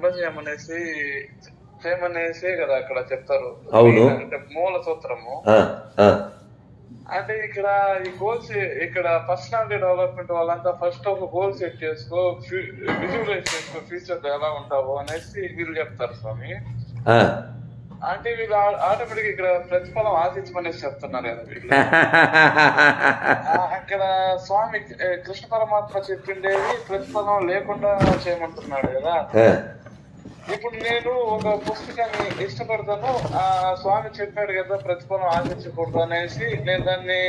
లేకుండా చేయమనేసి చేయమనేసి కదా అక్కడ చెప్తారు. అవును. అంటే మూల సూత్రము. అంటే ఇక్కడ ఈ గోల్స్ ఇక్కడ పర్సనాలిటీ డెవలప్మెంట్ వాళ్ళంతా ఫస్ట్ ఒక గోల్ సెట్ చేసుకో విజువలైజ్ చేసుకో ఫ్యూచర్ ఎలా ఉంటావు అనేసి వీళ్ళు చెప్తారు స్వామి. అంటే వీళ్ళు ఆటోమేటిక్ ఇక్కడ ప్రతిఫలం ఆశించమనేసి చెప్తున్నారు కదా వీళ్ళు. అక్కడ స్వామి కృష్ణ పరమాత్మ చెప్పిండేది ప్రతిఫలం లేకుండా చేయమంటున్నాడు కదా. ఇప్పుడు నేను ఒక పుస్తకాన్ని ఇష్టపడతాను. ఆ స్వామి చెప్పాడు కదా ప్రతిఫలం ఆశించకూడదు అనేసి. నేను దాన్ని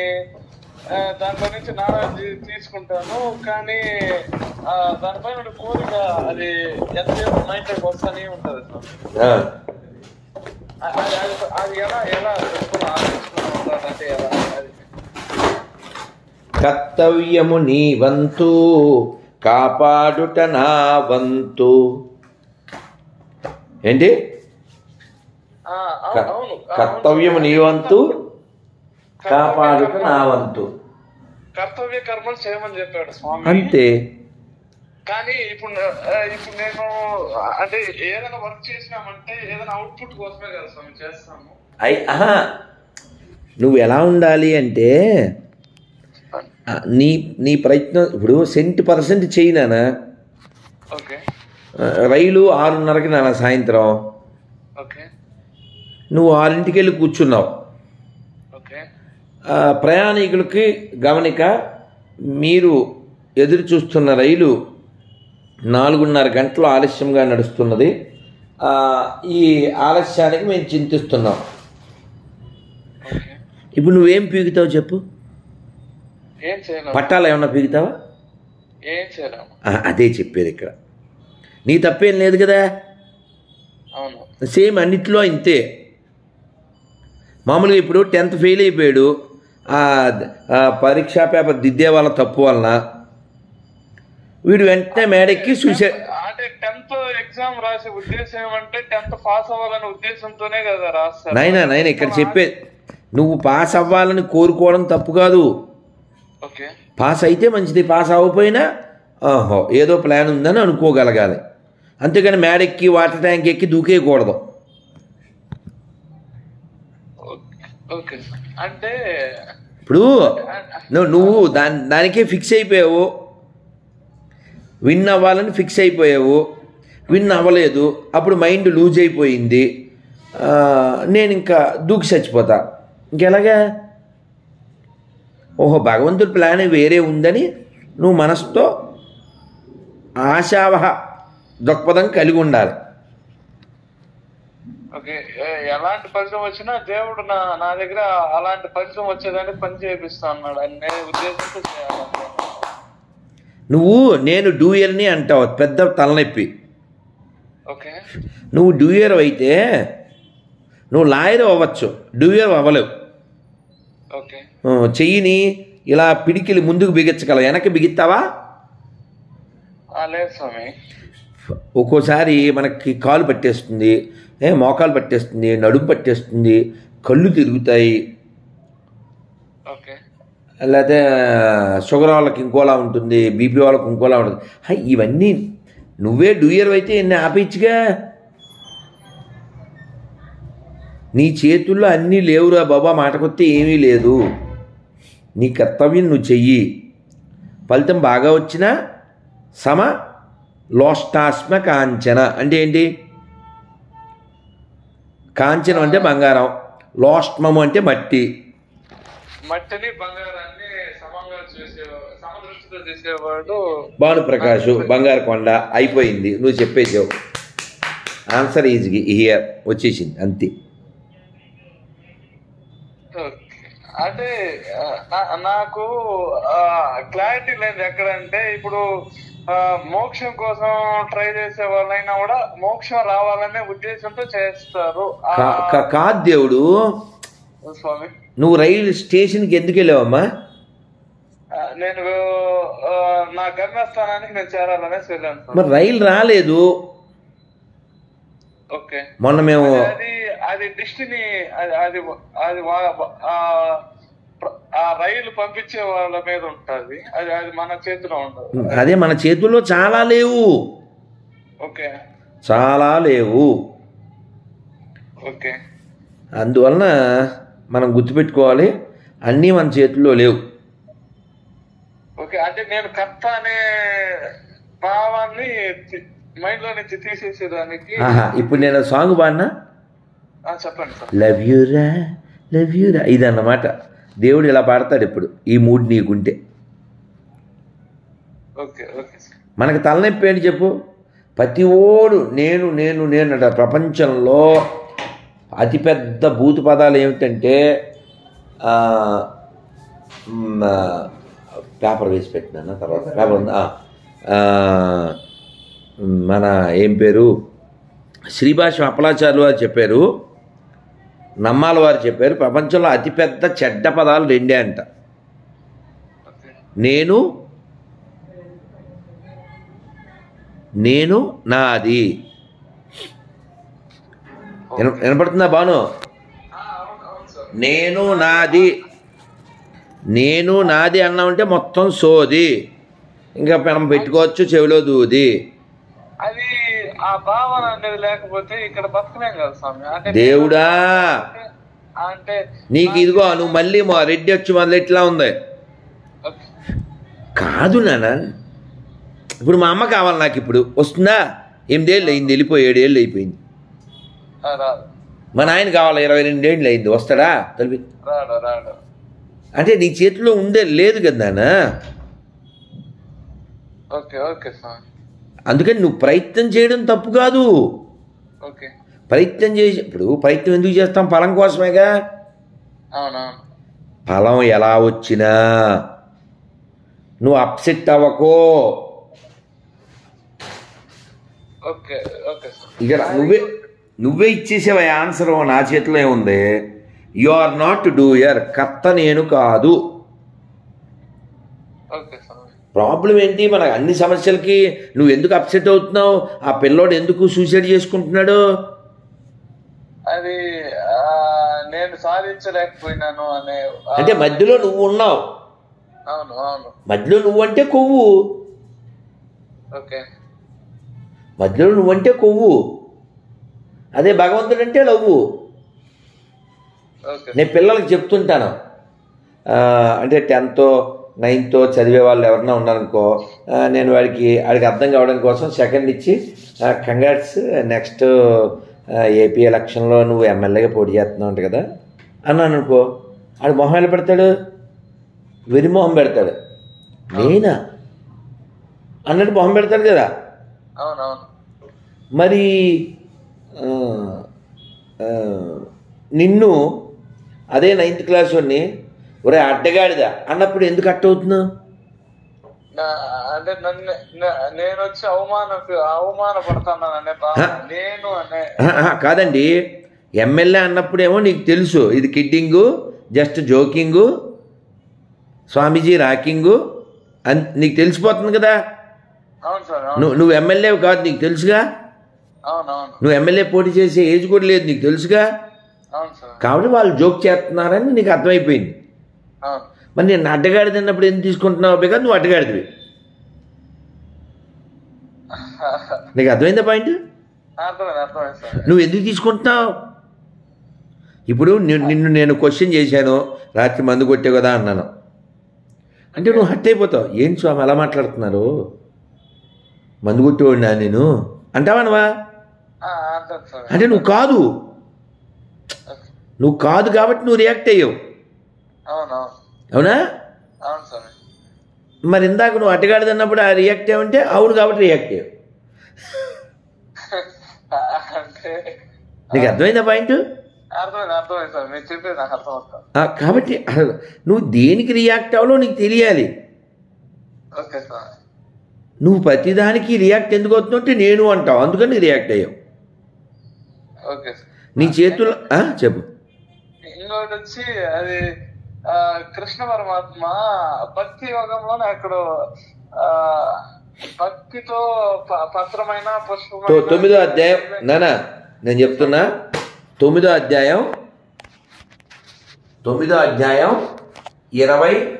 దాంట్లో నుంచి నాలెడ్జ్ తీసుకుంటాను. కానీ దానిపైన కోరిక అది ఎంతసేపు మైండ్ వస్తానే ఉంటది. అది ఎలా ఎలా అంటే ఎలా కర్తవ్యము నీ వంతు కాపాడుట నా వంతు. ఏంటి? ఆ, అవు- క- అవును. కర్తవ్యము నీ వంతు కాపాడుట నా వంతు కర్తవ్య కర్మలు చేయమని చెప్పాడు స్వామి. అంతే. కానీ ఇప్పుడు ఇప్పుడు నేను అంటే ఏదైనా వర్క్ చేసినామంటే ఏదైనా అవుట్పుట్ కోసమే కదా స్వామి చేస్తాము. అయి ఆహా. నువ్వు ఎలా ఉండాలి అంటే నీ నీ ప్రయత్నం ఇప్పుడు సెంట్ పర్సెంట్ చేయనా ఓకే రైలు ఆరున్నరకి నాన్న సాయంత్రం. ఓకే. నువ్వు ఆరింటికి వెళ్ళి కూర్చున్నావు ప్రయాణికులకి గమనిక మీరు ఎదురు చూస్తున్న రైలు నాలుగున్నర గంటలు ఆలస్యంగా నడుస్తున్నది. ఈ ఆలస్యానికి మేము చింతిస్తున్నాం. ఇప్పుడు నువ్వేం పీకుతావు చెప్పు? పట్టాలు ఏమన్నా ఆ, అదే చెప్పేది ఇక్కడ. నీ తప్పేం లేదు కదా? అవును. సేమ్ అన్నిట్లో ఇంతే. మామూలుగా ఇప్పుడు టెన్త్ ఫెయిల్ అయిపోయాడు. పరీక్షా పేపర్ దిద్దే వాళ్ళ తప్పు వలన వీడు వెంటనే మేడెక్కి సూసైడ్ అంటే టెన్త్ ఎగ్జామ్ రాసే ఉద్దేశం ఏమంటే టెన్త్ పాస్ అవ్వాలనే ఉద్దేశంతోనే కదా నాయనా నాయన ఇక్కడ చెప్పే నువ్వు పాస్ అవ్వాలని కోరుకోవడం తప్పు కాదు. ఓకే. పాస్ అయితే మంచిది పాస్ అవ్వకపోయినా ఆహో ఏదో ప్లాన్ ఉందని అనుకోగలగాలి. అంతేగాని మేడెక్కి వాటర్ ట్యాంక్ ఎక్కి దూకేయకూడదు. అంటే ఇప్పుడు నువ్వు దాని దానికే ఫిక్స్ అయిపోయావు. విన్ అవ్వాలని ఫిక్స్ అయిపోయావు. విన్ అవ్వలేదు. అప్పుడు మైండ్ లూజ్ అయిపోయింది. నేను ఇంకా దూకి చచ్చిపోతా. ఇంకెలాగా? ఓహో భగవంతుడి ప్లాన్ వేరే ఉందని నువ్వు మనసుతో ఆశావహ దృక్పథం కలిగి ఉండాలి. ఎలాంటి ఫలితం వచ్చినా దేవుడు నా నా దగ్గర అలాంటి ఫలితం వచ్చేదాన్ని పని చేపిస్తా అన్నాడు. అనే ఉద్దేశంతో చేయాలనుకున్నాను నువ్వు నేను డూయర్ని అంటావు పెద్ద తలనొప్పి. ఓకే. నువ్వు డూయర్ అయితే నువ్వు లాయర్ అవ్వచ్చు డూయర్ అవ్వలేవు. చెయ్యిని ఇలా పిడికిలి ముందుకు బిగించగలవు. వెనక్కి బిగిస్తావా లేదు స్వామి. ఒక్కోసారి మనకి కాలు పట్టేస్తుంది ఏ మోకాలు పట్టేస్తుంది నడుము పట్టేస్తుంది కళ్ళు తిరుగుతాయి. ఓకే. లేకపోతే షుగర్ వాళ్ళకి ఇంకోలా ఉంటుంది బీపీ వాళ్ళకి ఇంకోలా ఉంటుంది. ఇవన్నీ నువ్వే డూయర్ అయితే ఎన్ని ఆపేయచ్చుగా నీ చేతుల్లో అన్నీ లేవురా బాబా మాటకొస్తే ఏమీ లేదు. నీ కర్తవ్యం నువ్వు చెయ్యి. ఫలితం బాగా వచ్చినా సమ లోష్టాస్మ కాంచన అంటే ఏంటి? కాంచనం అంటే బంగారం లోష్మము అంటే మట్టి. మట్టిని బంగారాన్ని సమంగా చూసే సమదృష్టితో చూసేవాడు భానుప్రకాష్ బంగారు కొండ అయిపోయింది. నువ్వు చెప్పేసావు ఆన్సర్ ఈజ్ హియర్ వచ్చేసింది అంతే. అంటే నాకు క్లారిటీ లేదు ఎక్కడంటే ఇప్పుడు మోక్షం కోసం ట్రై చేసే వాళ్ళైనా కూడా మోక్షం రావాలనే ఉద్దేశంతో చేస్తారు. కా- కా- కాదు దేవుడు స్వామి. నువ్వు రైలు స్టేషన్కి ఎందుకు వెళ్ళావమ్మా? నేను నా గమ్యస్థానానికి నేను చేరాలనేసి వెళ్ళాను. మరి రైలు రాలేదు. ఓకే. మొన్న మేము అది అది డిస్టిని అది అది రైలు పంపించే వాళ్ళ మీద ఉంటది. అది అది మన చేతిలో ఉండదు. అదే మన చేతుల్లో చాలా లేవు. ఓకే. చాలా లేవు. ఓకే. అందువలన మనం గుర్తుపెట్టుకోవాలి అన్నీ మన చేతుల్లో లేవు. ఓకే అంటే నేను కర్త అనే భావాన్ని మైండ్లో నుంచి తీసేసేదానికి ఇప్పుడు నేను సాంగ్ పాడినా? చెప్పండి సార్. లవ్ యూరా లవ్ యూరా ఇదన్నమాట. దేవుడు ఇలా పాడతాడు ఇప్పుడు ఈ మూడ్ నీకుంటే. Okay okay. సార్ మనకు తలనొప్పి ఏంటి చెప్పు? ప్రతి ఓడు నేను నేను నేను అంట ప్రపంచంలో అతిపెద్ద భూత పదాలు ఏమిటంటే పేపర్ వేసి పెట్టినాను తర్వాత? పేపర్. ఉందా? మన ఏం పేరు? శ్రీభాష అప్పలాచార్యులు వారు చెప్పారు నమ్మాల వారు చెప్పారు ప్రపంచంలో అతిపెద్ద చెడ్డ పదాలు రెండే అంట. నేను నేను నాది. విన- వినపడుతుందా బాను నేను నాది. నేను నాది అన్నామంటే మొత్తం సోది. ఇంకా మనం పెట్టుకోవచ్చు చెవిలో దూది. అది ఆ భావన అనేది లేకపోతే ఇక్కడ బతకలేం కదా స్వామి. అంటే దేవుడా! నేను- అంటే నీకు ఇదిగో నువ్వు మళ్ళీ మా రెడ్డి వచ్చి మొదలు ఎట్లా ఉంది. కాదు నాన్న. ఇప్పుడు మా అమ్మ కావాలి నాకు ఇప్పుడు. వస్తుందా? ఎనిమిదేళ్ళు అయింది వెళ్ళిపోయి ఏడేళ్ళు అయిపోయింది. రాడు మా నాయన కావాలి? ఇరవై రెండేళ్ళు అయింది. వస్తాడా? తలిపి. రాడు రాడు. అంటే నీ చేతిలో ఉండే లేదు కదా నాన్న. ఓకే ఓకే స్వామి. అందుకని నువ్వు ప్రయత్నం చేయడం తప్పు కాదు. ఓకే. ప్రయత్నం చేసి ఇప్పుడు ప్రయత్నం ఎందుకు చేస్తాం? ఫలం కోసమేగా? ఫలం ఎలా వచ్చినా. నువ్వు అప్సెట్ అవ్వకో. ఇక నువ్వే నువ్వే ఇచ్చేసావు? ఆన్సర్ నా చేతిలో ఏముంది? యు ఆర్ నాట్ డూయర్ కర్త నేను కాదు. ఓకే ప్రాబ్లం ఏంటి? మన అన్ని సమస్యలకి నువ్వు ఎందుకు అప్సెట్ అవుతున్నావు? ఆ పిల్లోడు ఎందుకు సూసైడ్ చేసుకుంటున్నాడు? అది నేను సాధించలేకపోయినాను అనే అంటే మధ్యలో నువ్వు ఉన్నావు. అవును అవును. మధ్యలో నువ్వంటే కొవ్వు. ఓకే. మధ్యలో నువ్వంటే కొవ్వు. అదే భగవంతుడు అంటే లవ్వు. ఓకే. నేను పిల్లలకి చెప్తుంటాను. అంటే టెన్త్ నైన్త్ చదివే వాళ్ళు ఎవరన్నా ఉన్నారనుకో నేను వాడికి వాడికి అర్థం కావడం కోసం సెకండ్ ఇచ్చి కంగ్రాట్స్ నెక్స్ట్ ఏపీ ఎలక్షన్లో నువ్వు ఎమ్మెల్యేగా పోటీ చేస్తున్నావు అంట కదా. అన్నాను అనుకో ఆడు మొహం ఎలా పెడతాడు? వెరి మొహం పెడతాడు. నేనా? అన్నట్టు మొహం పెడతాడు కదా. అవునవును. మరి నిన్ను అదే నైన్త్ క్లాస్ వాడిని ఒరే అడ్డగాడిదా? అన్నప్పుడు ఎందుకు అట్ట అవుతున్నావు? నా- అంటే నేను వచ్చి అవమాన అవమానపడుతున్నాను అనే భావన నేను కాదండి. ఎమ్మెల్యే అన్నప్పుడేమో నీకు తెలుసు. ఇది కిడ్డింగు జస్ట్ జోకింగు స్వామీజీ రాకింగు. అని నీకు తెలిసిపోతుంది కదా? అవును సార్ అవును. నువ్వు నువ్వు ఎమ్మెల్యే కాదు నీకు తెలుసుగా? నువ్వు ఎమ్మెల్యే పోటీ చేసే ఏజ్ కూడా లేదు నీకు తెలుసుగా? అవును సార్. కాబట్టి వాళ్ళు జోక్ చేస్తున్నారని నీకు అర్థమైపోయింది. మరి నేను అడ్డగాడిది అన్నప్పుడు ఎందుకు తీసుకుంటున్నావు బికాజ్ నువ్వు అడ్డగాడిదివి నీకు అర్థమైందా పాయింట్? నువ్వు ఎందుకు తీసుకుంటున్నావు? ఇప్పుడు నిన్ను నేను క్వశ్చన్ చేశాను రాత్రి మందు కొట్టావు కదా అన్నాను. అంటే నువ్వు హట్ అయిపోతావు. ఏం స్వామి అలా మాట్లాడుతున్నారు? మందు కొట్టేవాడినా నేను? సార్. అంటే నువ్వు కాదు. నువ్వు కాదు కాబట్టి నువ్వు రియాక్ట్ అయ్యావు. అవునా మరి ఇందాక నువ్వు అడ్డగాడిది అన్నప్పుడు ఆ రియాక్ట్ అయ్యావంటే అవును కాబట్టి రియాక్ట్ అయ్యావు అంటే నీకు అర్థమైందా పాయింట్? కాబట్టి నువ్వు దేనికి రియాక్ట్ అవ్వాలో నీకు తెలియాలి. నువ్వు ప్రతిదానికి రియాక్ట్ ఎందుకు అవుతున్నావు అంటే నేను అంటావు. అందుకని రియాక్ట్ అయ్యావు. నీ చేతుల్లో చెప్పు. ఇంకోటి వచ్చి అది కృష్ణ పరమాత్మ భక్తి యోగంలోనే అక్కడ ఆ, భక్తితో పత్రమైన పుష్పమైన తొమ్మిదో అధ్యాయం. నానా నేను చెప్తున్నా. తొమ్మిదో అధ్యాయం. తొమ్మిదో అధ్యాయం ఇరవై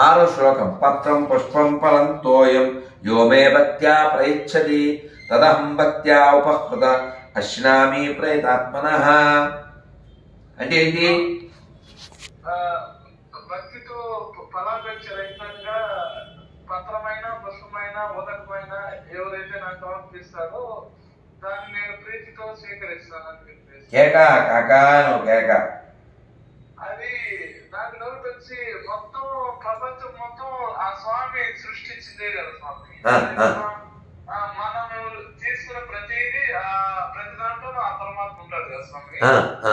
ఆరో శ్లోకం. పత్రం పుష్పం ఫలం తోయం యోమే భక్త్యా ప్రయచ్చతి తదహం భక్త్యా ఉపహృత అశ్నామి ప్రేతాత్మన. అంటే ఏంటి? భక్తితో ఫలాపేక్ష రహితంగా పత్రమైన పుష్పమైన ఉదకమైన ఎవరైతే నాకు సమర్పిస్తారో దాన్ని నేను ప్రీతితో స్వీకరిస్తానని చెప్పేసి. కేక కాక నువ్వు కేక. అది నాకు డౌట్ వచ్చి మొత్తం ప్రపంచం మొత్తం ఆ స్వామి సృష్టించిందే కదా స్వామి. మనం తీసుకున్న ప్రతిదీ ఆ ప్రతి దాంట్లో ఆ పరమాత్మ ఉంటాడు కదా స్వామి ఆ, ఆ.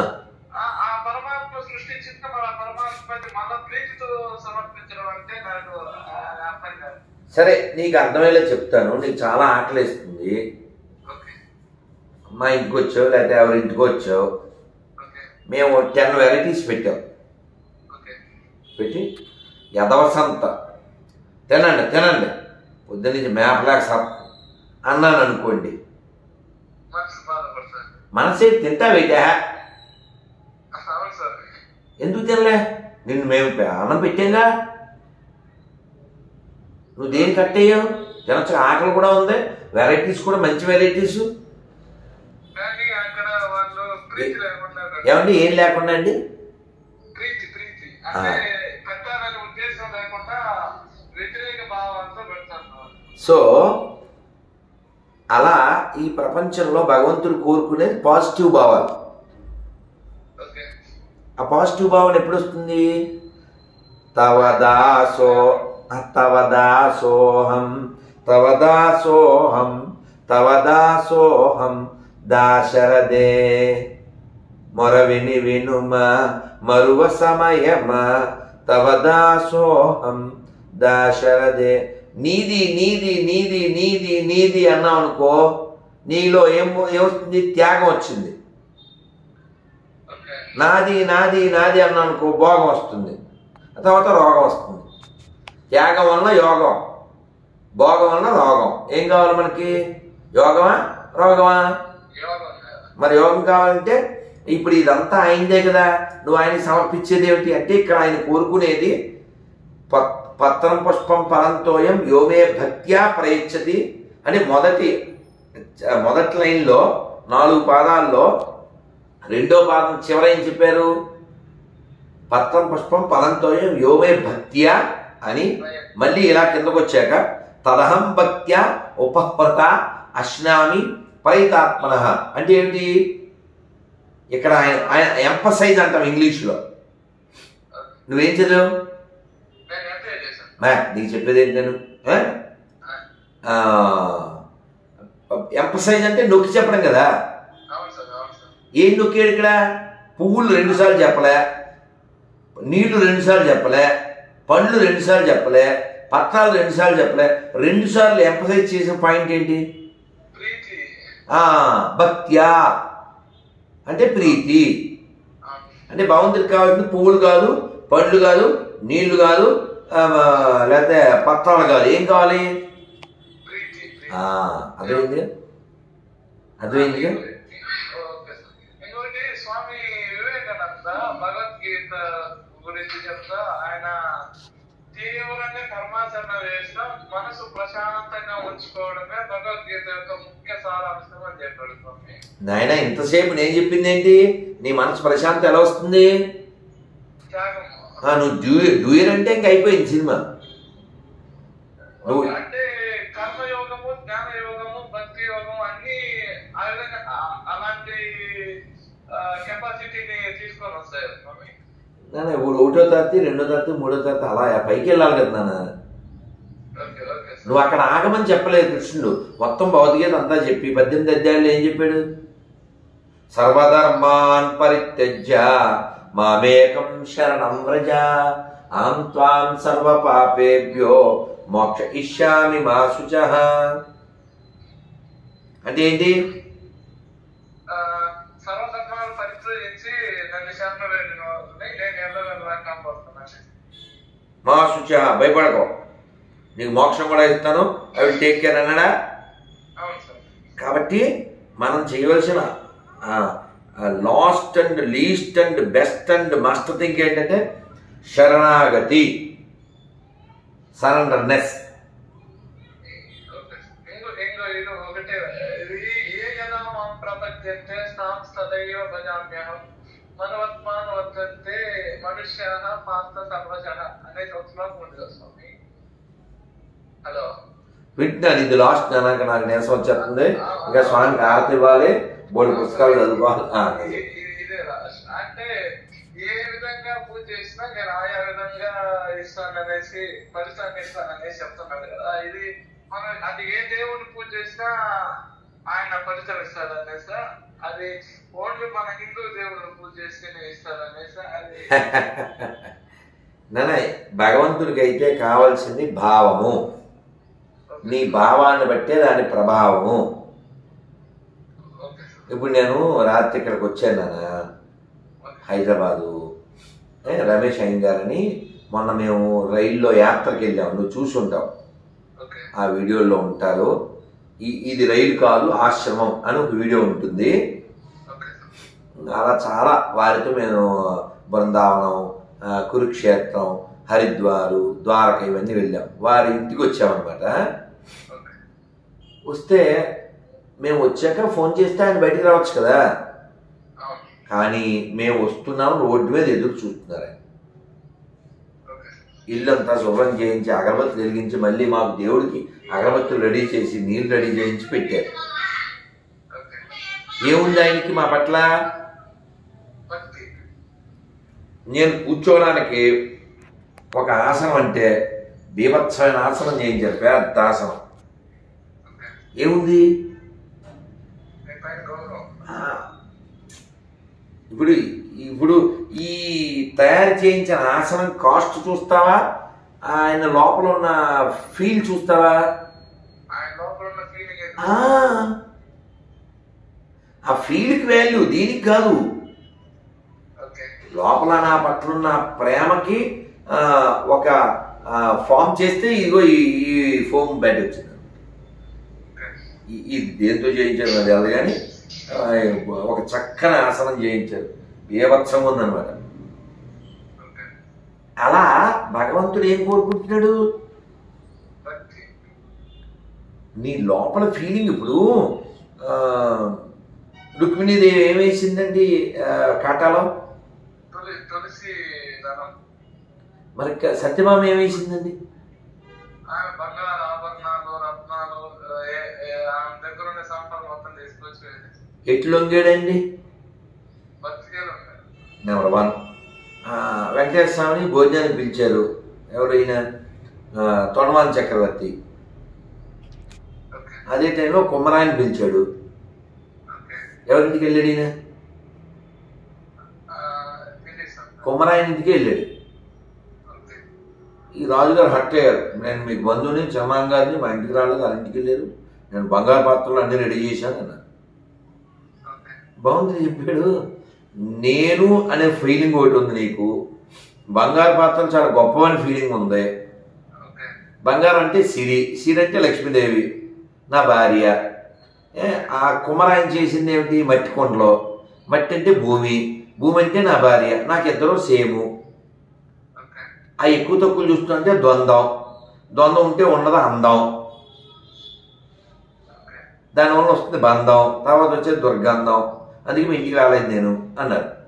ఆ ఆ పరమాత్మ సృష్టించిన మన పరమాత్మని మన ప్రీతితో సమర్పించడం అంటే నాకు ఆ, అర్థం కాదు. సరే నీకు అర్థమయ్యేలా చెప్తాను. నీకు చాలా ఆకలిస్తుంది మా ఇంటికి వచ్చావు లేకపోతే ఎవరి ఇంటికి వచ్చావు. మేము టెన్ వెరైటీస్ పెట్టాం. పెట్టి ఎదవసంత తినండి తినండి. పొద్దున్న నుంచి మేపలేక సప్ అన్నాను అనుకోండి. మనసు తింటావేటా? ఎందుకు తినలే? నిన్ను మేము పె- అన్నం పెట్టాంగా నువ్వు దేని కట్టేయవు తినచ్చు ఆకలి కూడా ఉంది. వెరైటీస్ కూడా మంచి వెరైటీస్. ఏమండి? ఏం లేకుండా అండి? సో అలా ఈ ప్రపంచంలో భగవంతుడు కోరుకునేది పాజిటివ్ భావాలు. ఆ పాజిటివ్ భావన ఎప్పుడు వస్తుంది తవ దాసో తవ దాసోహం తవ దాసోహం తవ దాసోహం దాశరదే మొరవిని వినుమ మరువ సమయమ తవ దాసోహం దాశరదే నీది నీది నీది నీది నీది అన్నావు అనుకో నీలో ఏం ఏమొస్తుంది త్యాగం వచ్చింది. నాది నాది నాది అన్నాను అనుకో భోగం వస్తుంది. తర్వాత రోగం వస్తుంది. త్యాగం వలన యోగం. భోగం వలన రోగం. ఏం కావాలి మనకి? యోగమా? రోగమా? మరి యోగం కావాలంటే ఇప్పుడు ఇదంతా అయిందే కదా. నువ్వు ఆయన సమర్పించేది ఏమిటి అంటే ఇక్కడ ఆయన కోరుకునేది పత్రం పుష్పం పరంతోయం యోమే భక్త్యా ప్రయచ్చతి అని మొదటి మొదటి లైన్లో నాలుగు పాదాల్లో రెండో పాదం చివర ఏం చెప్పారు? పత్రం పుష్పం పలంతోయం యోమే భక్త్యా అని మళ్ళీ ఇలా కిందకు వచ్చాక తదహం భక్త్యా ఉపహృత అశ్నామి పరితాత్మన. అంటే ఏమిటి? ఇక్కడ ఆయన ఆయన ఎంపసైజ్ అంటాం ఇంగ్లీష్లో. నువ్వేం చదివావు? నీకు చెప్పేది ఏంటి నేను? ఎంపసైజ్ అంటే నొక్కి చెప్పడం కదా అవును సార్ అవును సార్ ఏం నొక్కాడు ఇక్కడ? పువ్వులు రెండుసార్లు చెప్పలే నీళ్ళు రెండుసార్లు చెప్పలే పండ్లు రెండుసార్లు చెప్పలే పత్రాలు రెండుసార్లు చెప్పలే. రెండుసార్లు ఎంపసైజ్ చేసిన పాయింట్ ఏంటి? భక్త్యా. అంటే ప్రీతి. అంటే భగవంతుడికి కావాల్సింది పువ్వులు కాదు పండ్లు కాదు నీళ్ళు కాదు లేకపోతే పత్రాలు కాదు. ఏం కావాలి? అర్థమైంది? అర్థమైంది ఓకే సార్. ఇంకోటి స్వామి వివేకానంద భగవద్గీత గురించి చెప్తా. ఆయన తీవ్రంగా కర్మాచరణ చేస్తా మనసు ప్రశాంతంగా ఉంచుకోవడమే భగవద్గీత యొక్క ముఖ్య సారాంశం అని చెప్పాడు స్వామి. నాయన ఇంతసేపు నేను చెప్పింది ఏంటి నీ మనసు ప్రశాంతం ఎలా వస్తుంది? నువ్వు డ్యూ డ్యూయర్ అంటే ఇంక అయిపోయింది సినిమా. నువ్వు అంటే కర్మయోగము జ్ఞాన యోగము భక్తి యోగం అన్ని ఆ విధంగా అలాంటి కెపాసిటీని తీసుకొని వస్తాయి స్వామి. నాన్న ఒకటో తరగతి రెండో తరగతి మూడో తరగతి అలా పైకి వెళ్ళాలి కదా నాన్న. నువ్వు అక్కడ ఆగమని చెప్పలేదు కృష్ణుడు. మొత్తం భౌతికత అంతా చెప్పి పద్దెనిమిది అధ్యాయులు ఏం చెప్పాడు? సర్వధర్మాన్ పరిత్యజ్య మామేకం శరణం వ్రజ అహం త్వాం సర్వ పాపేభ్యో మోక్ష ఇష్యామి మా శుచ. అంటే ఏంటి ఆ, సర్వధర్మాలు పరిత్యజించి నన్ను శరణ వేడిన వాళ్ళని నేను ఎల్లవెల్లా కాపాడుతున్నాను మా శుచ భయపడకో. నీకు మోక్షం కూడా ఇస్తాను. ఐ విల్ టేక్ కేర్ అన్నాడా? కాబట్టి మనం చేయవలసిన last and least and best and must thing ఏంటంటే శరణాగతి. సరెండర్నెస్. Okay sir. ఒకటే సదైవ భజామ్యహం. మనవత్మాన్ వర్తంతే మనుష్య పాస్త సర్వశ అనే శ్లోకం ఉంది కదా స్వామి. హలో. వింటున్నాను ఇది లాస్ట్ నాకు నాకు నీరసం వచ్చేస్తుంది ఇంకా స్వామికి ఆరతి ఇవ్వాలి మూడు పుస్తకాలు చదువుకోవాలి. అంటే ఏ విధంగా పూజ చేసినా నేను ఆయా విధంగా ఇస్తాను అనేసి ఫలితాన్ని ఇస్తాను అనేసి చెప్తున్నాడు కదా. ఇది మనం అది ఏ దేవుని పూజ చేసినా ఆయన ఫలితం ఇస్తాడు అనేసి అది ఓన్లీ మన హిందూ దేవుని పూజ చేస్తేనే ఇస్తాడు అనేసి అది నాన్న భగవంతుడికి అయితే కావాల్సింది భావము. నీ భావాన్ని బట్టే దాని ప్రభావము. ఇప్పుడు నేను రాత్రి ఇక్కడికి వచ్చాను నాన్న. హైదరాబాదు. రమేష్ అయ్యంగార్ అని మొన్న మేము రైల్లో యాత్రకు వెళ్ళాము. నువ్వు చూసి ఉంటావు ఆ వీడియోలో ఉంటారు. ఇది రైలు కాదు ఆశ్రమం అని ఒక వీడియో ఉంటుంది. అలా చాలా వారితో మేము బృందావనం కురుక్షేత్రం హరిద్వారు ద్వారక ఇవన్నీ వెళ్ళాం. వారి ఇంటికి వచ్చామన్నమాట. వస్తే మేము వచ్చాక ఫోన్ చేస్తే ఆయన బయటికి రావచ్చు కదా. కానీ మేము వస్తున్నాం రోడ్డు మీద ఎదురు చూస్తున్నారు ఆయన. ఇల్లంతా శుభ్రం చేయించి అగరబత్తులు వెలిగించి మళ్ళీ మాకు దేవుడికి అగరబత్తులు రెడీ చేసి నీళ్ళు రెడీ చేయించి పెట్టారు. ఏముంది ఆయనకి మా పట్ల? నేను కూర్చోవడానికి ఒక ఆసనం అంటే బీభత్సమైన ఆసనం చేయించారు పెద్ద ఆసనం. ఏముంది? ఇప్పుడు ఇప్పుడు ఈ తయారు చేయించిన ఆసనం కాస్ట్ చూస్తావా? ఆయన లోపల ఉన్న ఫీల్ చూస్తావా ఆయన లోపల ఉన్న ఫీలింగ్ ఆ, ఆ ఫీల్కి వాల్యూ దీనికి కాదు. లోపల నా పట్ల ఉన్న ప్రేమకి ఆ, ఒక ఫామ్ చేస్తే ఇదిగో ఈ ఫోమ్ బయట వచ్చింది. ఈ- ఇది దేంతో చేయించారు అది అది కానీ ఒక చక్కని ఆసనం చేయించారు. బీభత్సంగా ఉందన్నమాట. అలా భగవంతుడు ఏం కోరుకుంటున్నాడు? నీ లోపల ఫీలింగ్ ఇప్పుడు రుక్మిణీదేవి ఏమేసిందండి కాటాలో? మరి సత్యభామ ఏమేసిందండి ఆమె బంగారు ఆభరణాలు రత్నాలు ఏ- ఏ- ఆమె దగ్గర ఉండే సంపద మొత్తం తీసుకొచ్చి ఎట్లు లొంగాడండి? బతికేలు ఉన్నాయి నెంబర్ వన్. వెంకటేశ్వర స్వామిని భోజనానికి పిలిచారు. ఎవరైనా? తొడమాన్ చక్రవర్తి. అదే టైంలో కుమ్మరాయని పిలిచాడు. ఎవరింటికి వెళ్ళాడు ఈయన? కుమ్మరాయని ఇంటికి వెళ్ళాడు. ఈ రాజుగారు హట్ అయ్యారు. నేను మీకు బంధువుని చమాన్ గారిని మా ఇంటికి రాలేదు వాళ్ళ ఇంటికి వెళ్ళారు. నేను బంగారు పాత్రలు అన్ని రెడీ చేశాను అన్న బాగుంది చెప్పాడు. నేను అనే ఫీలింగ్ ఒకటి ఉంది నీకు. బంగారు పాత్రలు చాలా గొప్పవని ఫీలింగ్ ఉంది. బంగారం అంటే సిరి. సిరి అంటే లక్ష్మీదేవి. నా భార్య. ఆ కుమరాయన చేసింది ఏమిటి మట్టి కొండలో. మట్టి అంటే భూమి. భూమి అంటే నా భార్య. నాకు ఇద్దరు సేము ఆ ఎక్కువ తక్కువ చూస్తుంటే ద్వంద్వం. ద్వంద్వం ఉంటే ఉన్నది అందం. దానివల్ల వస్తుంది బంధం. తర్వాత వచ్చేది దుర్గంధం. అందుకే మీ ఇంటికి రాలేదు నేను అన్నారు.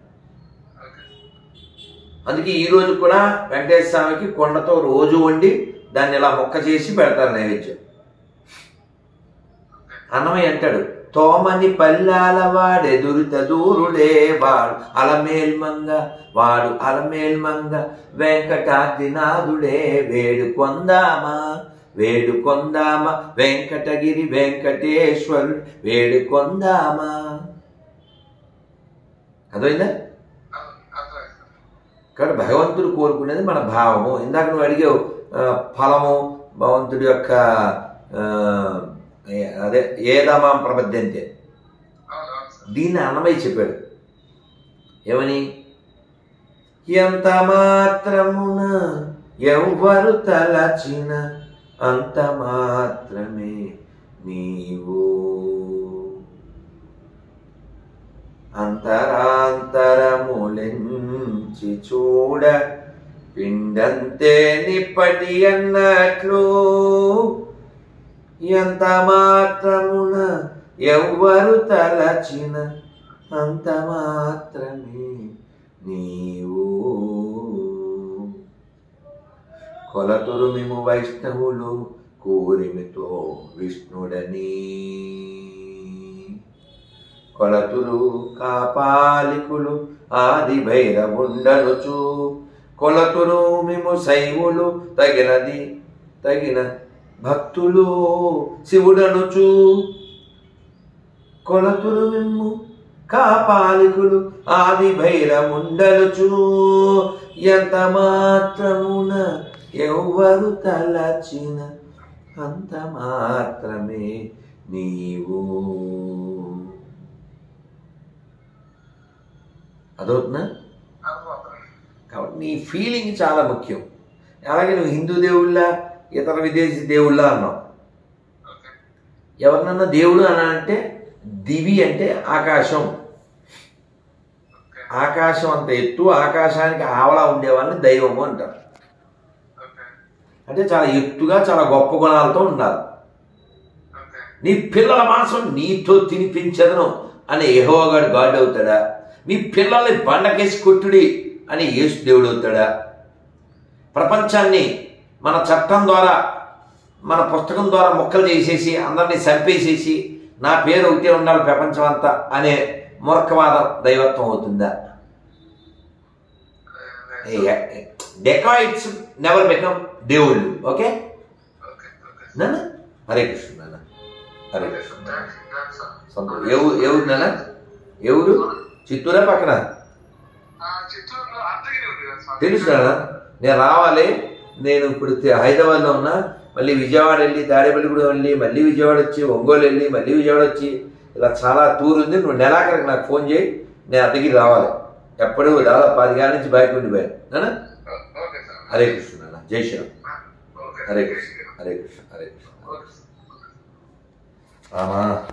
అందుకే ఈ రోజు కూడా వెంకటేశ్వర స్వామికి కొండతో రోజు వండి దాన్ని ఇలా మొక్క చేసి పెడతారు నైవేద్యం. అన్నమయ్య అంటాడు తోమని పల్లాల వాడెదురుత దూరుడే వాడు అలమేల్మంగ వాడు అలమేల్మంగ వెంకటాద్రినాథుడే వేడు కొందామా వేడు కొందామా వెంకటగిరి వెంకటేశ్వరుడు వేడు కొందామా అదైందా కాబట్టి భగవంతుడు కోరుకునేది మన భావము. ఇందాక నువ్వు అడిగావు ఫలము భగవంతుడి యొక్క అదే ఏదమాం ప్రబద్ధంతే దీన్ని అన్నమయ్య చెప్పాడు. ఏమని? ఎంత మాత్రమున ఎవరు తలచిన అంత మాత్రమే నీవు. అంతరాంతరములెంచి చూడ పిండంతే నిప్పటి అన్నట్లు. ఎంత మాత్రమున ఎవ్వరు తలచిన అంత మాత్రమే నీవు. కొలతురు మేము వైష్ణవులు కూరిమితో విష్ణుడని. కొలతులు కాపాలికులు ఆది భైరవుండనుచు కొలతురు మేము శైవులు తగినది తగిన భక్తులు శివుడనుచు కొలతులు మిమ్ము కాపాలికులు ఆది భైరముండలుచు ఎంత మాత్రమున ఎవ్వరు తలచిన అంత మాత్రమే నీవు. అదవుతుందా కాబట్టి నీ ఫీలింగ్ చాలా ముఖ్యం. అలాగే నువ్వు హిందూ దేవుళ్ళ ఇతర విదేశీ దేవుళ్ళ అన్నాం. ఎవరినన్నా దేవుడు అని అంటే దివి అంటే ఆకాశం. ఆకాశం అంత ఎత్తు ఆకాశానికి ఆవలా ఉండేవాళ్ళని దైవము అంటారు. అంటే చాలా ఎత్తుగా చాలా గొప్ప గుణాలతో ఉండాలి. నీ పిల్లల మాంసం నీతో తినిపించదను అని యెహోవాగాడు గాడ్ అవుతాడా? మీ పిల్లల్ని బండకేసి కొట్టుడి అని యేసు దేవుడు అవుతాడా? ప్రపంచాన్ని మన చట్టం ద్వారా మన పుస్తకం ద్వారా ముక్కలు చేసేసి అందరినీ చంపేసేసి నా పేరు ఒకటే ఉండాలి ప్రపంచం అంతా అనే మూర్ఖవాదం దైవత్వం అవుతుందా? డెకాయిట్స్ నెవర్ బికమ్ దేవుళ్ళు ఓకే? నాన్న? హరే కృష్ణ నాన్న. హరే కృష్ణ. ఏ ఊరు నాన్న? ఊరు చిత్తూరా పక్కన? తెలుసు నాన్న. నేను రావాలి. నేను ఇప్పుడు హైదరాబాద్లో ఉన్నా మళ్ళీ విజయవాడ వెళ్ళి తాడేపల్లిగూడెం వెళ్ళి మళ్ళీ విజయవాడ వచ్చి ఒంగోలు వెళ్ళి మళ్ళీ విజయవాడ వచ్చి ఇలా చాలా టూర్ ఉంది. నువ్వు నెలాఖరికి నాకు ఫోన్ చేయి నేను అద్దగిరి రావాలి. ఎప్పుడు దాదాపు పది గారి నుంచి బయటకు ఉండిపోయాను. హరే కృష్ణ నాన్న జై శ్రీరామ్. హరే కృష్ణ. హరే కృష్ణ. హరే కృష్ణ. రామా.